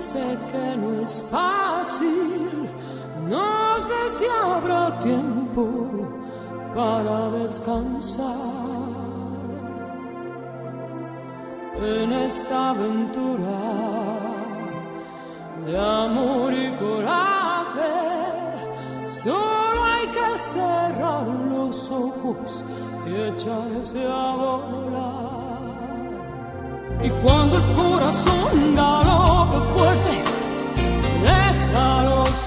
sé que no es fácil. No sé si habrá tiempo para descansar en esta aventura de amor y coraje. Solo hay que cerrar los ojos y echarse a volar. Y cuando el corazón galope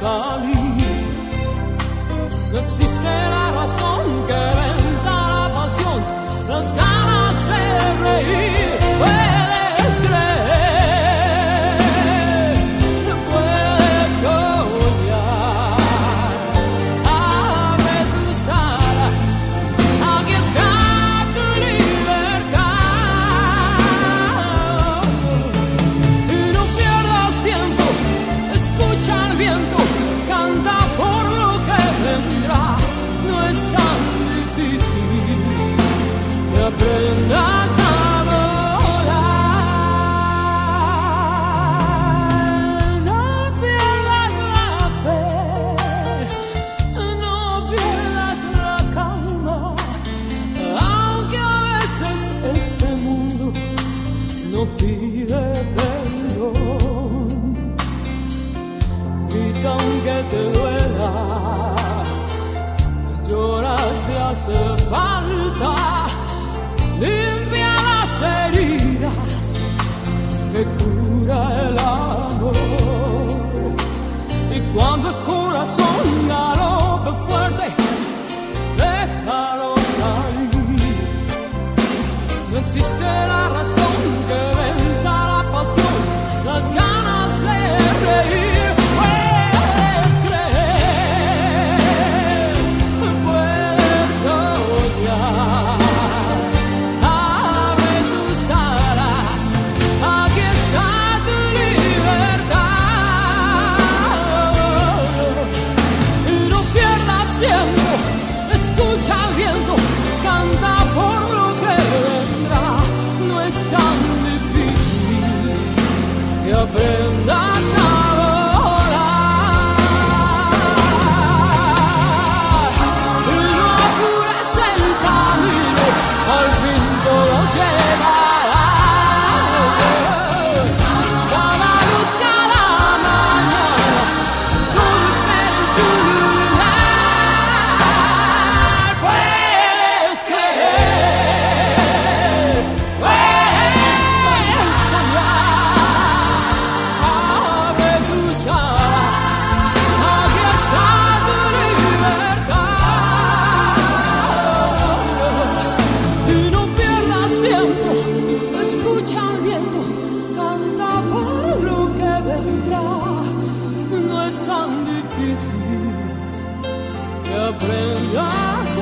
salir. No existe la razón que difícil a. No pierdas la no pierdas la calma, aunque a veces este mundo no pide perdón. Grita aunque te corazón se falta, limpia la sed. Escucha viento, canta por lo que vendrá. No es tan difícil que aprendas a No es tan difícil que aprendas